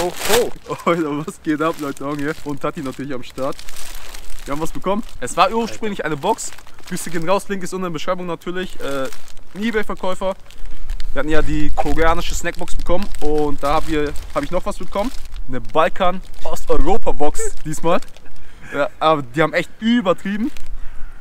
ho, ho. Alter, was geht ab, Leute? Hier. Und Tati natürlich am Start. Wir haben was bekommen. Es war ursprünglich eine Box. Grüße gehen raus, Link ist unten in der Beschreibung natürlich. Äh, Ebay-Verkäufer. Wir hatten ja die koreanische Snackbox bekommen und da habe hab ich noch was bekommen. Eine Balkan-Osteuropa-Box diesmal. Ja, aber die haben echt übertrieben.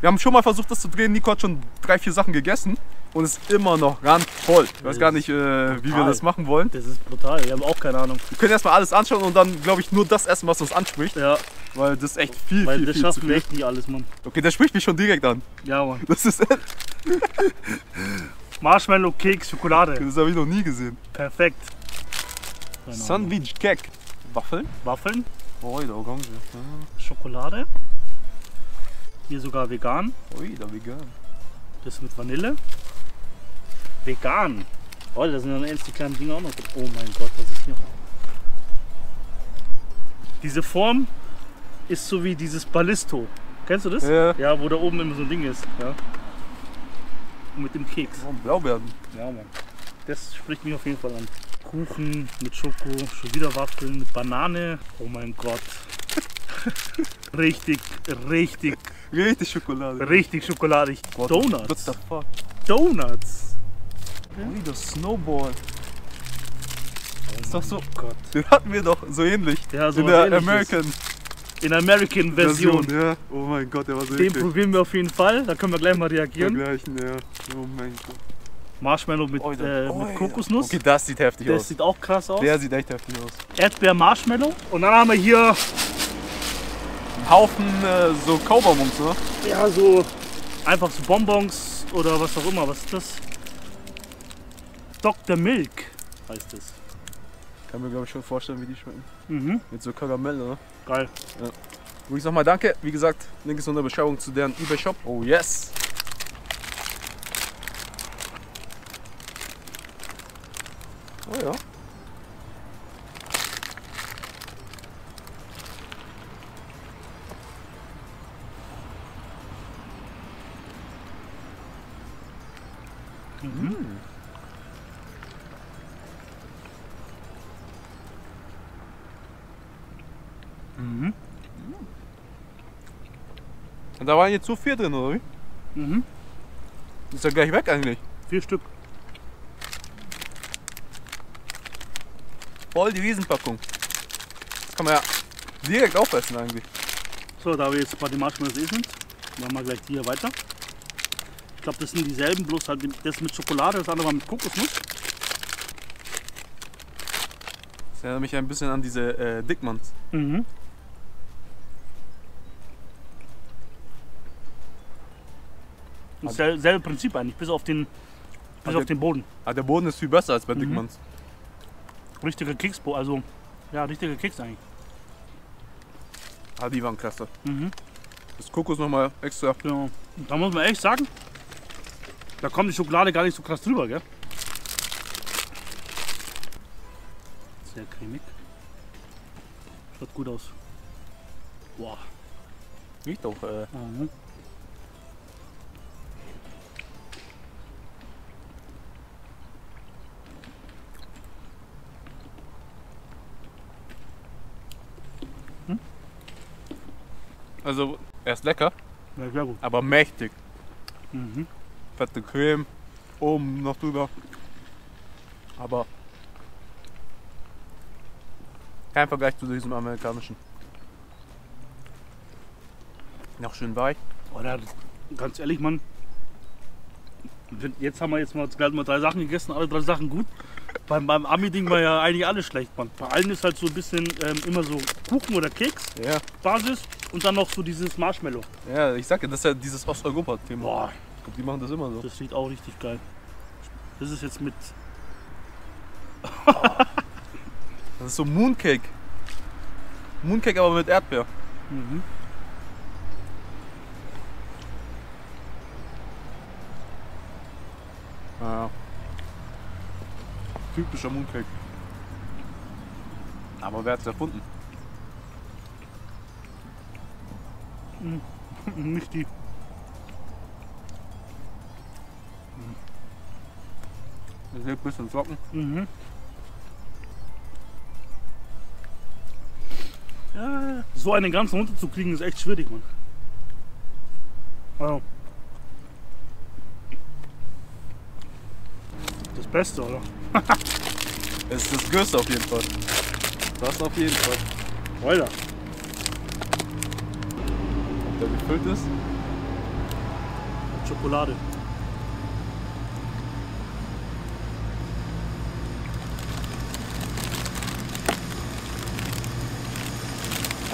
Wir haben schon mal versucht, das zu drehen. Nico hat schon drei, vier Sachen gegessen und ist immer noch randvoll. Ich weiß gar nicht, äh, wie wir das machen wollen. Das ist brutal, wir haben auch keine Ahnung. Wir können erstmal alles anschauen und dann, glaube ich, nur das essen, was uns anspricht. Ja, Weil das ist echt viel, weil viel, das viel schaffen viel. wir echt nicht alles, Mann. Okay, der spricht mich schon direkt an. Ja, Mann. Das ist, das Marshmallow, Keks, Schokolade. habe ich noch nie gesehen. Perfekt. Sandwich Cake. Waffeln? Waffeln, Oh, da Orange. Schokolade. Hier sogar vegan. Ui, da vegan. Das mit Vanille. Vegan. Oh, da sind dann erst die kleinen Dinger auch noch drin. Oh mein Gott, was ist hier? Diese Form ist so wie dieses Ballisto. Kennst du das? Ja. Ja, wo da oben immer so ein Ding ist. Ja. Und mit dem Keks. Oh, Blaubeeren. Ja, Mann. Das spricht mich auf jeden Fall an. Kuchen mit Schoko, schon wieder Waffeln mit Banane. Oh mein Gott. richtig, richtig, Richtig Schokolade. richtig schokoladig. What Donuts. the fuck? Donuts. Ui, das Snowball. ist doch so. Oh Gott. Den hatten wir doch so ähnlich. Ja, so In der. American In American Version. Version. Ja. Oh mein Gott, der war so Den eklig. probieren wir auf jeden Fall. Da können wir gleich mal reagieren. Vergleichen, ja. Oh mein Gott. Marshmallow mit, Alter. äh, Oh, mit ja. Kokosnuss. Okay, das sieht heftig Das aus. sieht auch krass aus. Der sieht echt heftig aus. Erdbeer Marshmallow. Und dann haben wir hier Haufen äh, so Kaubermums, ne? ja so einfach so Bonbons oder was auch immer. Was ist das? Dr. Milk heißt es. Kann mir glaube ich schon vorstellen, wie die schmecken. Mhm. Mit so Karamell, ne? Geil. Übrigens nochmal danke. Wie gesagt, Link ist in der Beschreibung zu deren eBay-Shop. Oh yes! Oh ja. Mhm. Mhm. Da waren jetzt so viel drin, oder wie? Mhm. Ist ja gleich weg eigentlich. Vier Stück. Voll die Riesenpackung. Das kann man ja direkt aufessen eigentlich. So, da wir jetzt bei den Marshmallows eh sind, machen wir gleich die hier weiter. Ich glaube, das sind dieselben, bloß halt das mit Schokolade, das andere war mit Kokosnuss. Das erinnert mich ein bisschen an diese äh, Dickmanns. Mhm. Das sel- selbe Prinzip eigentlich, bis auf den, bis auf den Boden. Aber der Boden ist viel besser als bei Mhm. Dickmanns. Richtiger Keksbo, also ja, richtiger Keks eigentlich. Ah, die waren klasse. Mhm. Das Kokos nochmal extra. Genau. Da muss man echt sagen, da kommt die Schokolade gar nicht so krass drüber, gell? Sehr cremig. Schaut gut aus. Boah. Riecht auch. Äh, Mhm. also, er ist lecker, Ja, sehr gut. aber mächtig. Mhm. Fette Creme, oben noch drüber. Aber kein Vergleich zu diesem amerikanischen. Noch schön weich. Oder ganz ehrlich, Mann. Jetzt haben wir jetzt mal, mal drei Sachen gegessen, alle drei Sachen gut. Beim, beim Ami-Ding war ja eigentlich alles schlecht, Mann. Bei allen ist halt so ein bisschen ähm, immer so Kuchen oder Keks, Ja, Basis und dann noch so dieses Marshmallow. ja, ich sag ja, das ist ja dieses Osteuropa-Thema. Boah, Ich glaub, die machen das immer so. das riecht auch richtig geil. Das ist jetzt mit. Das ist so Mooncake. Mooncake aber mit Erdbeer. Mhm. Ja. Typischer Mooncake. Aber wer hat's erfunden? Nicht die. Das ist ein bisschen trocken. Mhm. Ja, so einen ganzen runterzukriegen ist echt schwierig, Mann. Also. Das Beste, oder? Es ist das Größte auf jeden Fall. Das auf jeden Fall. Alter. Ob der gefüllt ist? Mit Schokolade.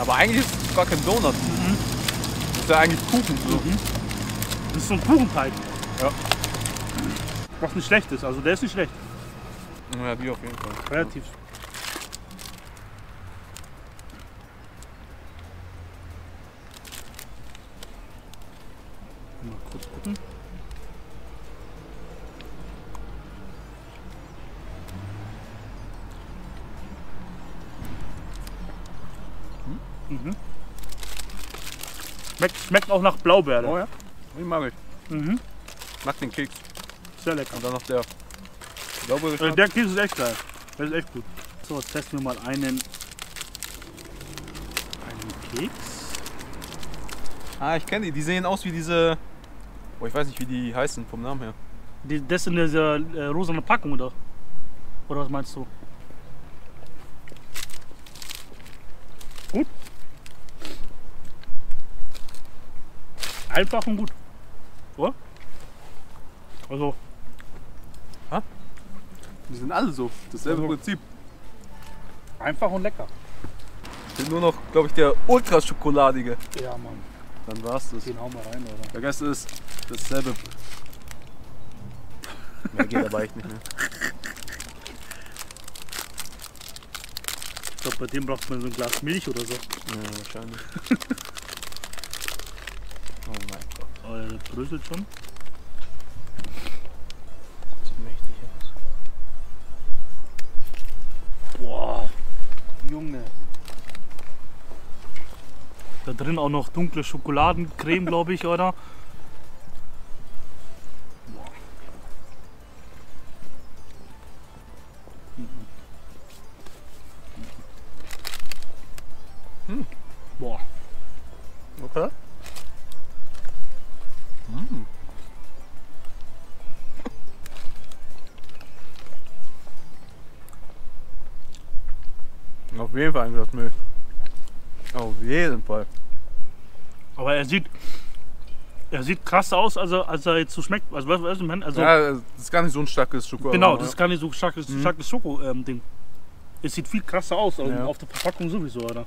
Aber eigentlich ist es gar kein Donut. Das ist ja eigentlich Kuchen. So. Das ist so ein Kuchenteig. Ja. Was nicht schlecht ist. Also der ist nicht schlecht. Ja, die auf jeden Fall. Relativ. Mhm. Schmeckt, schmeckt auch nach Blaubeere. Oh ja, die mag ich. Mhm. Mag den Keks. Sehr lecker. Und dann noch der Blaubeere. Äh, der Käse ist echt geil. Der ist echt gut. So, jetzt testen wir mal einen, einen Keks. Ah, ich kenne die. Die sehen aus wie diese. Oh, ich weiß nicht, wie die heißen vom Namen her. Die, das in dieser äh, rosane Packung, oder? Oder was meinst du? Gut. Einfach und gut. Oder? Also, Die sind alle so. Dasselbe Also- Prinzip. einfach und lecker. Sind nur noch, glaube ich, der ultraschokoladige. Ja, Mann. Dann war's das. Den hauen wir rein, oder? Der Rest ist dasselbe. Mehr geht aber echt nicht mehr. Ich glaube, bei dem braucht man so ein Glas Milch oder so. Ja, wahrscheinlich. oh mein Gott. Oh, ja, der bröselt schon. Sieht mächtig aus. Boah, Junge. Da drin auch noch dunkle Schokoladencreme, glaube ich, oder? Hm. Boah, Auf jeden Fall ein Milch. Auf jeden Fall. aber er sieht, er sieht krass aus, als er, als er jetzt so schmeckt. Also, was, was, also ja, das ist gar nicht so ein starkes Schokolade. genau, das ist gar nicht so starkes, Mhm. starkes Schoko-Ding. es sieht viel krasser aus, also Ja. auf der Verpackung sowieso, oder?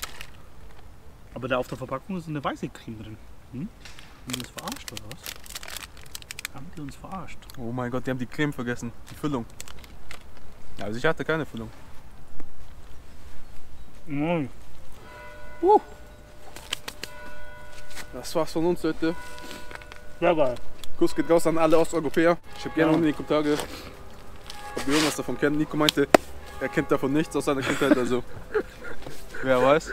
Aber da auf der Verpackung ist eine weiße Creme drin. Hm? Haben die uns verarscht, oder was? Haben die uns verarscht? Oh mein Gott, die haben die Creme vergessen. Die Füllung. Ja, also ich hatte keine Füllung. Nein. Das war's von uns heute. Sehr geil. Kuss geht raus an alle Osteuropäer. Schreibt gerne Ja. unten in die Kommentare, ob ihr irgendwas davon kennt. Nico meinte, er kennt davon nichts aus seiner Kindheit, also wer weiß.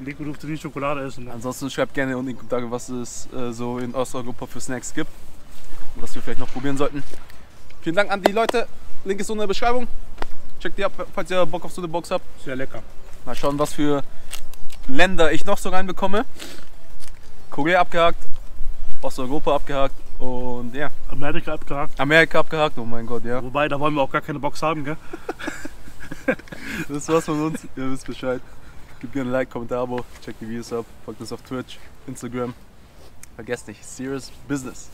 Nico durfte nie Schokolade essen. Ne? Ansonsten schreibt gerne unten in die Kommentare, was es äh, so in Osteuropa für Snacks gibt und was wir vielleicht noch probieren sollten. Vielen Dank an die Leute. Link ist unten in der Beschreibung. Checkt die ab, falls ihr Bock auf so eine Box habt. Sehr lecker. Mal schauen, was für Länder ich noch so reinbekomme. Korea abgehakt, Osteuropa abgehakt und ja, Amerika abgehakt. Amerika abgehakt. Oh mein Gott, ja. Wobei, da wollen wir auch gar keine Box haben, gell? Das war's von uns. Ihr wisst Bescheid. Gebt gerne ein Like, Kommentar, Abo, checkt die Videos ab, folgt uns auf Twitch, Instagram. Vergesst nicht, Serious Business.